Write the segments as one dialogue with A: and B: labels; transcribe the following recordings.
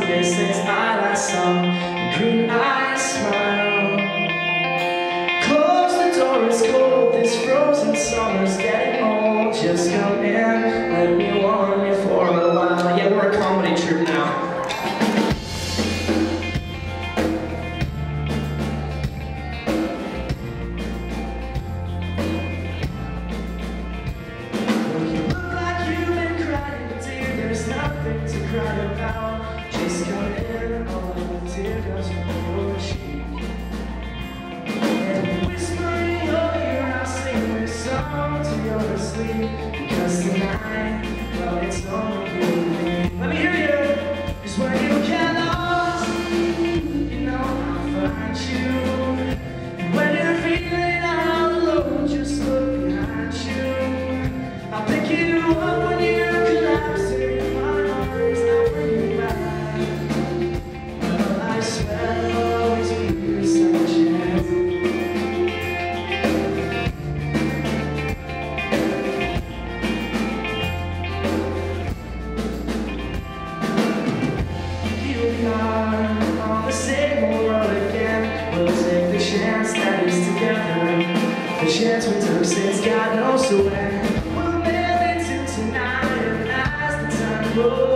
A: to this since I last saw green eyes. sleep, because tonight, well, it's Knows when. We'll live into tonight, and as the time goes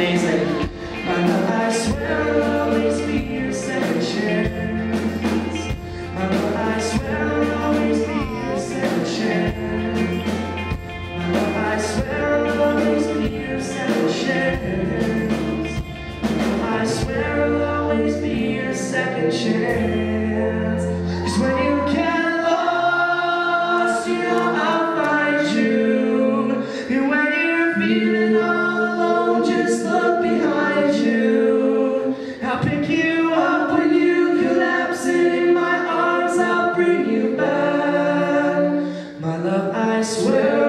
A: amazing. Mama, I swear I'll always be your second chance. Mama, I swear I'll always be your second chance. Mama, I swear I'll always be your second chance. I swear I'll always be your second chance. I swear.